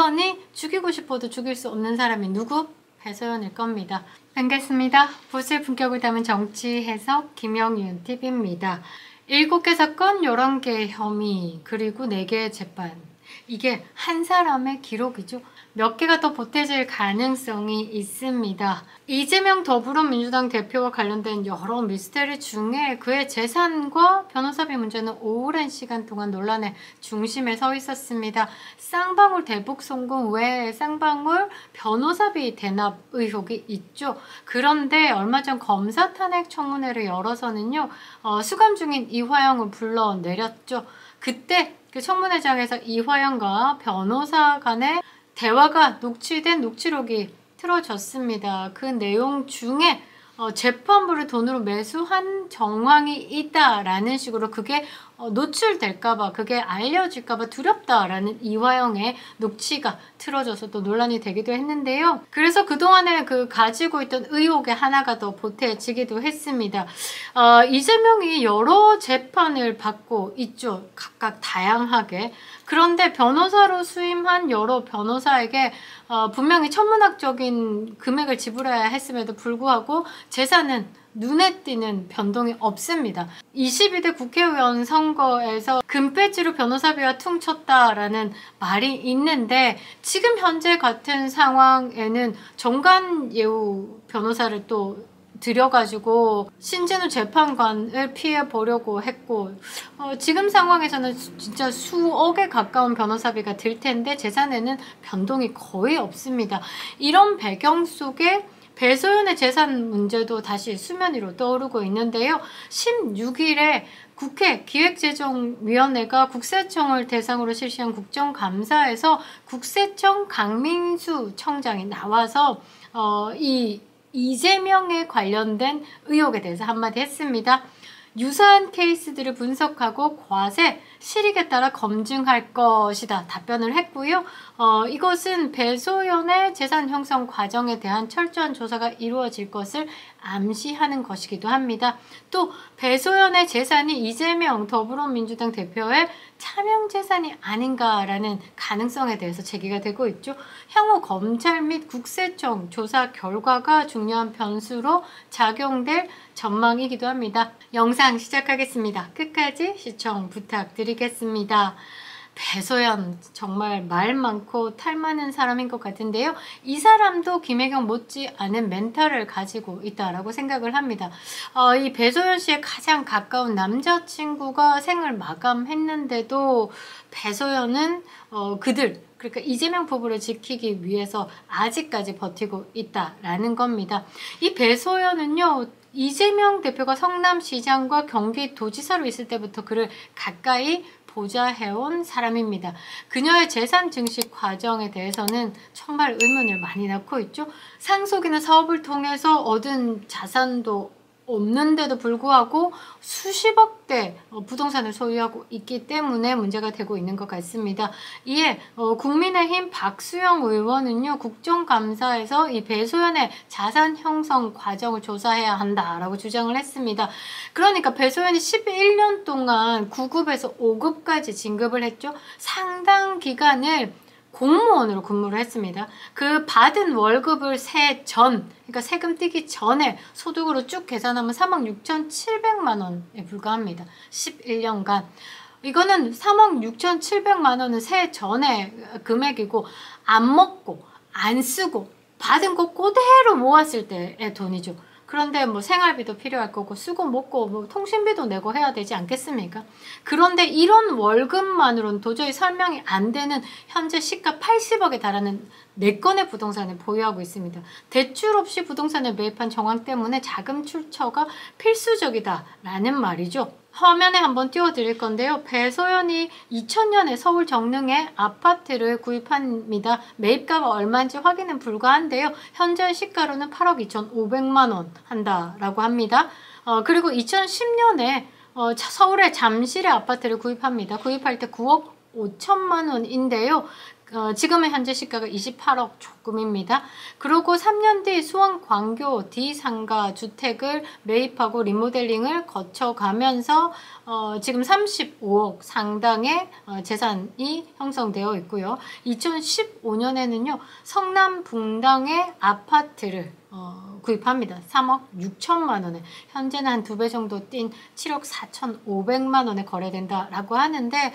그러니 죽이고 싶어도 죽일 수 없는 사람이 누구? 배소연일 겁니다. 반갑습니다. 보수의 품격을 담은 정치 해석 김영윤 TV입니다. 7개 사건, 11개의 혐의, 그리고 4개의 재판. 이게 한 사람의 기록이죠. 몇 개가 더 보태질 가능성이 있습니다. 이재명 더불어민주당 대표와 관련된 여러 미스테리 중에 그의 재산과 변호사비 문제는 오랜 시간 동안 논란의 중심에 서 있었습니다. 쌍방울 대북 송금 외에 쌍방울 변호사비 대납 의혹이 있죠. 그런데 얼마 전 검사 탄핵 청문회를 열어서는요. 어, 수감 중인 이화영을 불러내렸죠. 그때 그 청문회장에서 이화영과 변호사 간의 대화가 녹취된 녹취록이 틀어졌습니다. 그 내용 중에 어, 재판부를 돈으로 매수한 정황이 있다라는 식으로 그게 어, 노출될까봐 그게 알려질까봐 두렵다라는 이화영의 녹취가 틀어져서 또 논란이 되기도 했는데요. 그래서 그동안에 그 가지고 있던 의혹의 하나가 더 보태지기도 했습니다. 어, 이재명이 여러 재판을 받고 있죠. 각각 다양하게. 그런데 변호사로 수임한 여러 변호사에게 어, 분명히 천문학적인 금액을 지불해야 했음에도 불구하고 재산은 눈에 띄는 변동이 없습니다. 22대 국회의원 선거에서 금배지로 변호사비와 퉁쳤다라는 말이 있는데 지금 현재 같은 상황에는 정관예우 변호사를 또 들여가지고 신진우 재판관을 피해 보려고 했고 어, 지금 상황에서는 진짜 수억에 가까운 변호사비가 들 텐데 재산에는 변동이 거의 없습니다. 이런 배경 속에 배소연의 재산 문제도 다시 수면 위로 떠오르고 있는데요. 16일에 국회 기획재정위원회가 국세청을 대상으로 실시한 국정감사에서 국세청 강민수 청장이 나와서 어, 이 이재명에 관련된 의혹에 대해서 한마디 했습니다. 유사한 케이스들을 분석하고 과세, 실익에 따라 검증할 것이다 답변을 했고요. 어, 이것은 배소연의 재산 형성 과정에 대한 철저한 조사가 이루어질 것을 암시하는 것이기도 합니다. 또 배소연의 재산이 이재명 더불어민주당 대표의 차명 재산이 아닌가라는 가능성에 대해서 제기가 되고 있죠. 향후 검찰 및 국세청 조사 결과가 중요한 변수로 작용될 전망이기도 합니다. 영상 시작하겠습니다. 끝까지 시청 부탁드리겠습니다. 배소연 정말 말 많고 탈 많은 사람인 것 같은데요. 이 사람도 김혜경 못지 않은 멘탈을 가지고 있다라고 생각을 합니다. 어, 이 배소연 씨의 가장 가까운 남자친구가 생을 마감했는데도 배소연은 어, 그들 그러니까 이재명 부부를 지키기 위해서 아직까지 버티고 있다라는 겁니다. 이 배소연은요. 이재명 대표가 성남시장과 경기도지사로 있을 때부터 그를 가까이 보좌해온 사람입니다. 그녀의 재산 증식 과정에 대해서는 정말 의문을 많이 낳고 있죠. 상속이나 사업을 통해서 얻은 자산도 없는데도 불구하고 수십억대 어, 부동산을 소유하고 있기 때문에 문제가 되고 있는 것 같습니다. 이에 어, 국민의힘 박수영 의원은요 국정감사에서 이 배소연의 자산 형성 과정을 조사해야 한다라고 주장을 했습니다. 그러니까 배소연이 11년 동안 9급에서 5급까지 진급을 했죠. 상당 기간을 공무원으로 근무를 했습니다. 그 받은 월급을 세 전, 그러니까 세금 떼기 전에 소득으로 쭉 계산하면 3억 6,700만 원에 불과합니다. 11년간. 이거는 3억 6,700만 원은 세 전에 금액이고 안 먹고 안 쓰고 받은 거 그대로 모았을 때의 돈이죠. 그런데 뭐 생활비도 필요할 거고 쓰고 먹고 뭐 통신비도 내고 해야 되지 않겠습니까? 그런데 이런 월급만으로는 도저히 설명이 안 되는 현재 시가 80억에 달하는 4건의 부동산을 보유하고 있습니다. 대출 없이 부동산을 매입한 정황 때문에 자금 출처가 필수적이다라는 말이죠. 화면에 한번 띄워드릴 건데요. 배소연이 2000년에 서울 정릉에 아파트를 구입합니다. 매입가가 얼마인지 확인은 불가한데요. 현재 시가로는 8억 2,500만 원 한다라고 합니다. 어, 그리고 2010년에 어, 서울의 잠실의 아파트를 구입합니다. 구입할 때 9억 5천만 원인데요. 어, 지금의 현재 시가가 28억 조금입니다. 그리고 3년 뒤 수원 광교 D상가 주택을 매입하고 리모델링을 거쳐가면서 어, 지금 35억 상당의 어, 재산이 형성되어 있고요. 2015년에는요, 성남 붕당의 아파트를 어, 구입합니다. 3억 6천만 원에 현재는 한 두 배 정도 뛴 7억 4천 5백만 원에 거래된다라고 하는데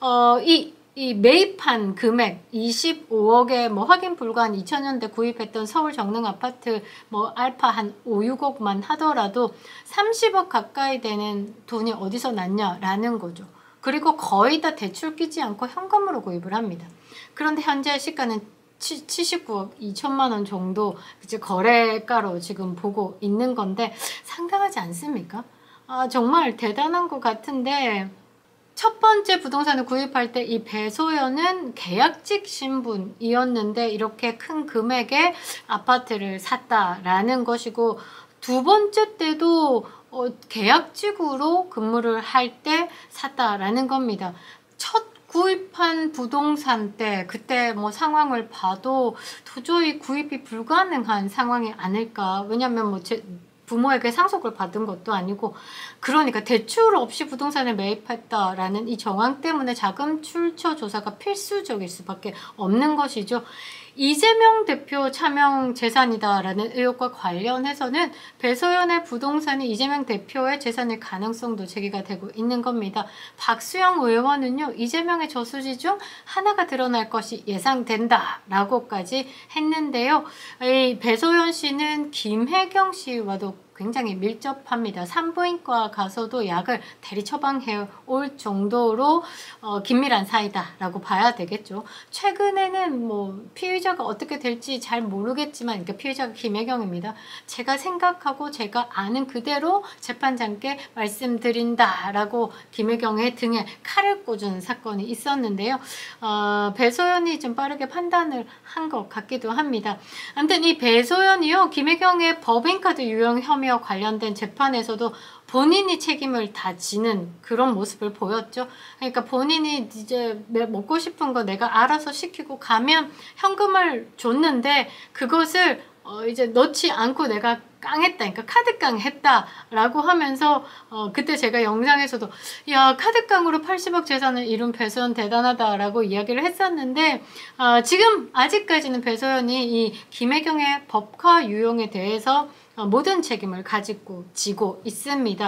어, 이, 이 매입한 금액 25억에 뭐 확인 불가한 2000년대 구입했던 서울 정릉 아파트 뭐 알파 한 5, 6억만 하더라도 30억 가까이 되는 돈이 어디서 났냐라는 거죠. 그리고 거의 다 대출 끼지 않고 현금으로 구입을 합니다. 그런데 현재 시가는 79억 2천만 원 정도 이제 거래가로 지금 보고 있는 건데 상당하지 않습니까? 아, 정말 대단한 것 같은데 첫 번째 부동산을 구입할 때 이 배소연은 계약직 신분이었는데 이렇게 큰 금액의 아파트를 샀다라는 것이고 두 번째 때도 어, 계약직으로 근무를 할 때 샀다라는 겁니다. 첫 구입한 부동산 때 그때 뭐 상황을 봐도 도저히 구입이 불가능한 상황이 아닐까. 왜냐면 뭐 제, 부모에게 상속을 받은 것도 아니고 그러니까 대출 없이 부동산에 매입했다라는 이 정황 때문에 자금 출처 조사가 필수적일 수밖에 없는 것이죠. 이재명 대표 차명 재산이다라는 의혹과 관련해서는 배소연의 부동산이 이재명 대표의 재산일 가능성도 제기가 되고 있는 겁니다. 박수영 의원은요, 이재명의 저수지 중 하나가 드러날 것이 예상된다라고까지 했는데요. 이 배소연 씨는 김혜경 씨와도 굉장히 밀접합니다. 산부인과 가서도 약을 대리 처방해 올 정도로 어, 긴밀한 사이다라고 봐야 되겠죠. 최근에는 뭐 피의자가 어떻게 될지 잘 모르겠지만 그러니까 피의자가 김혜경입니다. 제가 생각하고 제가 아는 그대로 재판장께 말씀드린다라고 김혜경의 등에 칼을 꽂은 사건이 있었는데요. 어, 배소연이 좀 빠르게 판단을 한 것 같기도 합니다. 아무튼 이 배소연이요 김혜경의 법인카드 유용 혐의 혐의와 관련된 재판에서도 본인이 책임을 다 지는 그런 모습을 보였죠. 그러니까 본인이 이제 먹고 싶은 거 내가 알아서 시키고 가면 현금을 줬는데 그것을 어 이제 넣지 않고 내가 깡했다. 그러니까 카드깡 했다라고 하면서 어 그때 제가 영상에서도 야 카드깡으로 80억 재산을 이룬 배소연 대단하다라고 이야기를 했었는데 어 지금 아직까지는 배소연이 이 김혜경의 법화 유용에 대해서 어, 모든 책임을 가지고 지고 있습니다.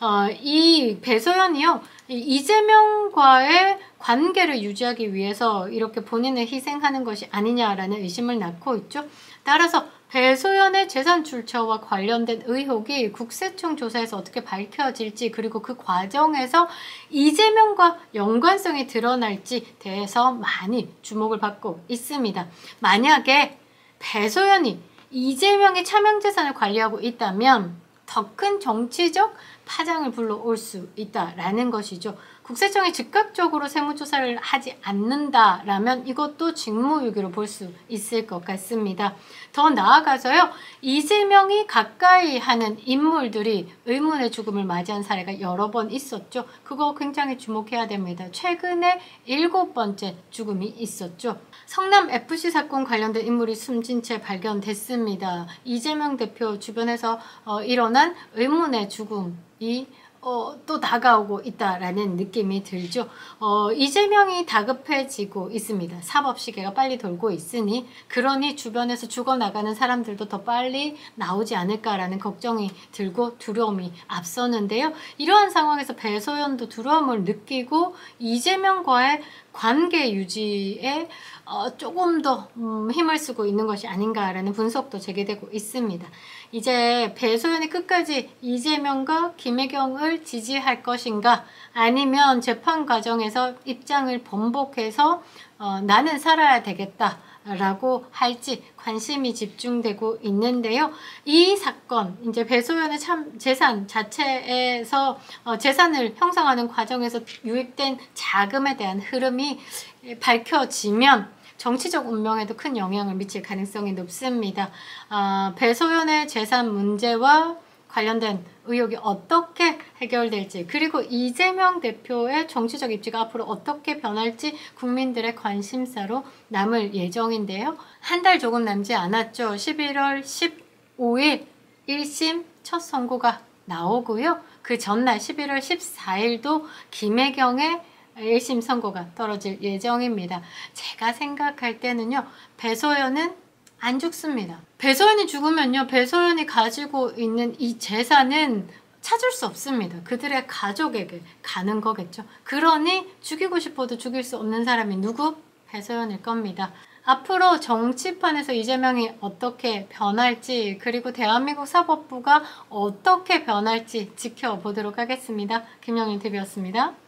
어, 이 배소연이요. 이재명과의 관계를 유지하기 위해서 이렇게 본인을 희생하는 것이 아니냐라는 의심을 낳고 있죠. 따라서 배소연 의 재산 출처와 관련된 의혹이 국세청 조사에서 어떻게 밝혀질지 그리고 그 과정에서 이재명과 연관성이 드러날지 대해서 많이 주목을 받고 있습니다. 만약에 배소연이 이재명이 차명재산을 관리하고 있다면 더 큰 정치적 파장을 불러올 수 있다라는 것이죠. 국세청이 즉각적으로 세무조사를 하지 않는다라면 이것도 직무유기로 볼 수 있을 것 같습니다. 더 나아가서요. 이재명이 가까이 하는 인물들이 의문의 죽음을 맞이한 사례가 여러 번 있었죠. 그거 굉장히 주목해야 됩니다. 최근에 일곱 번째 죽음이 있었죠. 성남 FC 사건 관련된 인물이 숨진 채 발견됐습니다. 이재명 대표 주변에서 어, 일어난 의문의 죽음 이 어, 또 다가오고 있다라는 느낌이 들죠. 어, 이재명이 다급해지고 있습니다. 사법 시계가 빨리 돌고 있으니 그러니 주변에서 죽어나가는 사람들도 더 빨리 나오지 않을까라는 걱정이 들고 두려움이 앞서는데요. 이러한 상황에서 배소연도 두려움을 느끼고 이재명과의 관계 유지에 어, 조금 더 음, 힘을 쓰고 있는 것이 아닌가라는 분석도 제기되고 있습니다. 이제 배소연이 끝까지 이재명과 김혜경을 지지할 것인가 아니면 재판 과정에서 입장을 번복해서 어, 나는 살아야 되겠다. 라고 할지 관심이 집중되고 있는데요. 이 사건, 이제 배소연의 참 재산 자체에서 어, 재산을 형성하는 과정에서 유입된 자금에 대한 흐름이 밝혀지면 정치적 운명에도 큰 영향을 미칠 가능성이 높습니다. 아, 배소연의 재산 문제와 관련된 의혹이 어떻게 해결될지 그리고 이재명 대표의 정치적 입지가 앞으로 어떻게 변할지 국민들의 관심사로 남을 예정인데요. 한 달 조금 남지 않았죠. 11월 15일 1심 첫 선고가 나오고요. 그 전날 11월 14일도 김혜경의 1심 선고가 떨어질 예정입니다. 제가 생각할 때는요. 배소연은 안 죽습니다. 배소연이 죽으면요. 배소연이 가지고 있는 이 재산은 찾을 수 없습니다. 그들의 가족에게 가는 거겠죠. 그러니 죽이고 싶어도 죽일 수 없는 사람이 누구? 배소연일 겁니다. 앞으로 정치판에서 이재명이 어떻게 변할지 그리고 대한민국 사법부가 어떻게 변할지 지켜보도록 하겠습니다. 김영인 TV였습니다.